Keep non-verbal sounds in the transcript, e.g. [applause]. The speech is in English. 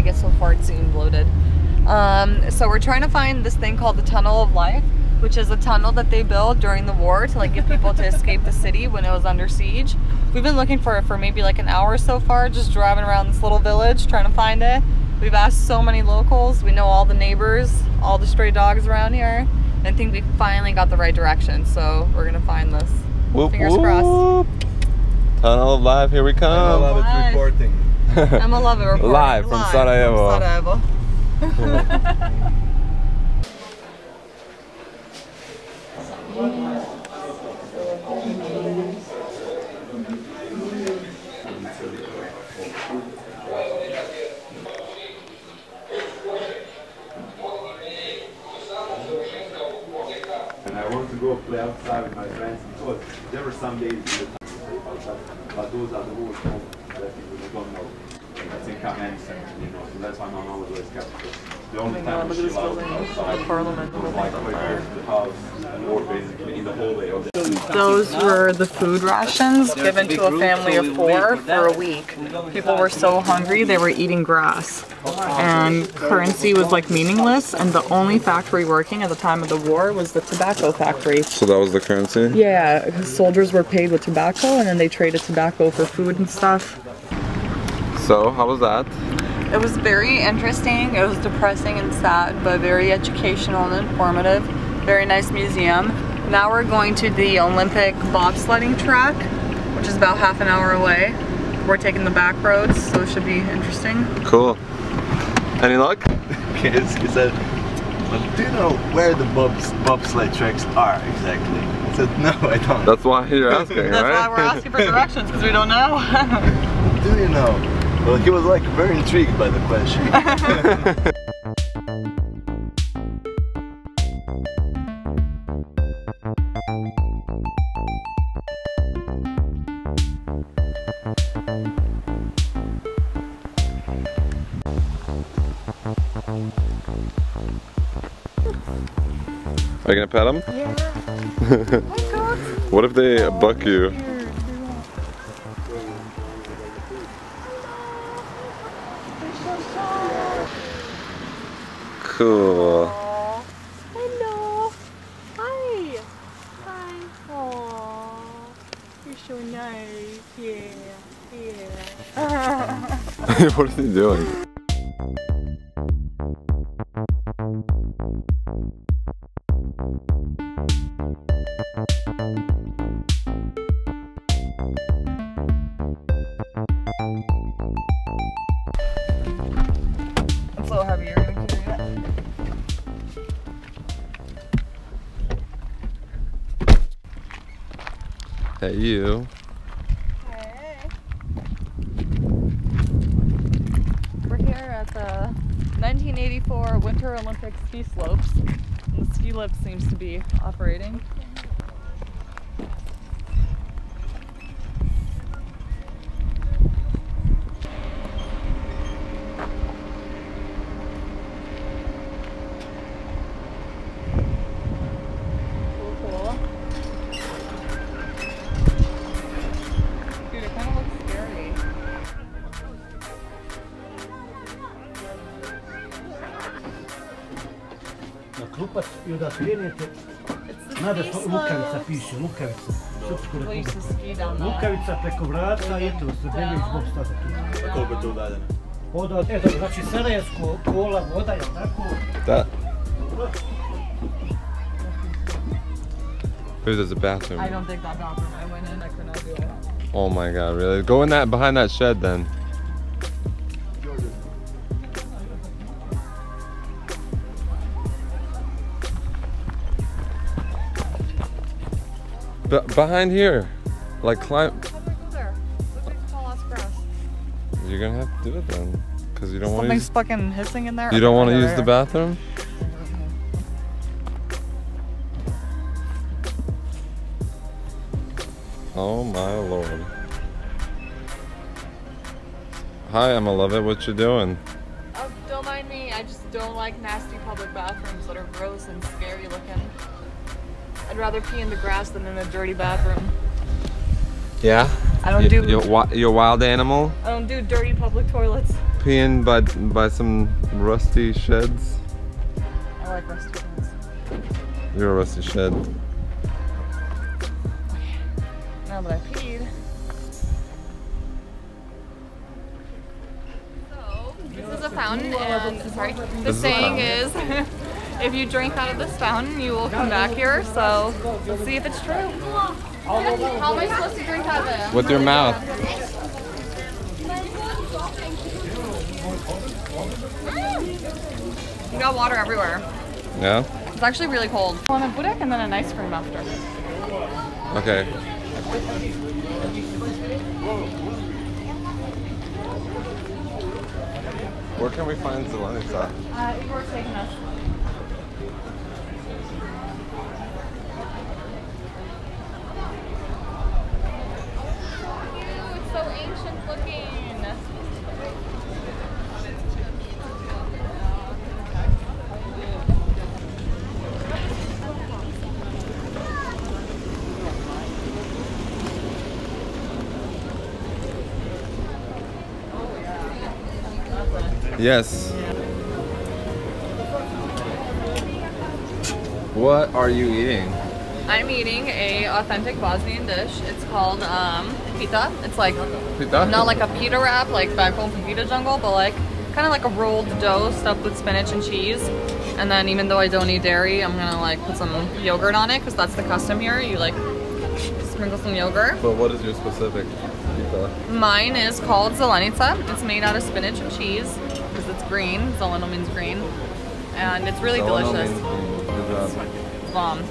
I guess so far it seemed loaded. Um, so we're trying to find this thing called the Tunnel of Life, which is a tunnel that they built during the war to like get people to escape the city when it was under siege. We've been looking for it for maybe like an hour so far, just driving around this little village trying to find it. We've asked so many locals. We know all the neighbors, all the stray dogs around here. And I think we finally got the right direction, so we're gonna find this. Whoop, Fingers whoop. crossed. Tunnel of Life, here we I come. love Live. it reporting. Emma Lovett reporting Live from Sarajevo. Sarajevo. And I want to go play outside with my friends because there were some days in the outside, but those are the worst moments that you don't know. I think I'm you know, so that's why my mom was always skeptical. The only my time God, we look at chill this out building. Parliament. was like right close to the house or basically in the hallway of the Those were the food rations given to a family of four for a week. People were so hungry they were eating grass. And currency was like meaningless and the only factory working at the time of the war was the tobacco factory. So that was the currency? Yeah, because soldiers were paid with tobacco and then they traded tobacco for food and stuff. So, how was that? It was very interesting. It was depressing and sad, but very educational and informative. Very nice museum. Now we're going to the Olympic bobsledding track, which is about half an hour away. We're taking the back roads, so it should be interesting. Cool. Any luck? kids. [laughs] He said, "But do you know where the bobs, bobsled tracks are exactly? I said, no, I don't. That's why you're asking, [laughs] That's right? why we're asking for directions, because we don't know. [laughs] do you know? Well, he was like very intrigued by the question. [laughs] Are you gonna pet them? Yeah. [laughs] Oh what if they buck you? Cool. Hello. Hi. Hi. Aww. You're so nice. Yeah. Yeah. [laughs] [laughs] what is he doing? Hey, you. Hey. We're here at the 1984 Winter Olympic ski slopes. And the ski lift seems to be operating. Na klupac i onda krenete, It's nada što lukavica piše, lukavica. Srpsko We used to republika. ski down there. Lukavica preko vrata i eto, Srebrenić Bog staza tu. Koliko je to udaljeno? Onda, eto, znači Sarajevsko kola, voda, je tako? That. Maybe there's a bathroom. I don't think that bathroom. I went in, I could not do it. Oh my god, really? Go in that behind that shed then. Be- behind here. Like climb. Look over there. Look at the tall ass grass. You're gonna have to do it then. Because you don't want to Something's use. fucking hissing in there. You don't want to use the bathroom? Oh my lord. Hi, Emma Lovett. What you doing? Oh, don't mind me. I just don't like nasty public bathrooms that are gross and scary looking. I'd rather pee in the grass than in a dirty bathroom. Yeah. I don't You, do. you're, you're a wild animal. I don't do dirty public toilets. peeing by by some rusty sheds? I like rusty things. You're a rusty shed. Now that I peed. So, this is a fountain, and sorry, the This is a saying is [laughs] if you drink out of this fountain, you will come back here. So, let's see if it's true. How am I supposed to drink out of it? With your mouth. You got water everywhere. Yeah? It's actually really cold. I want a burek and then an ice cream after. Okay. Where can we find Zelenica? Uh, Igor's taking us. Yes. What are you eating? I'm eating a authentic Bosnian dish. It's called um, pita. It's like Pita? not like a pita wrap, like back home from Pita Jungle, but like kind of like a rolled dough stuffed with spinach and cheese. And then even though I don't eat dairy, I'm gonna like put some yogurt on it because that's the custom here. You like sprinkle some yogurt. But what is your specific pita? Mine is called zelenica. It's made out of spinach and cheese because it's green. Zeleno means green, and it's really delicious. means green. Good job. Bomb.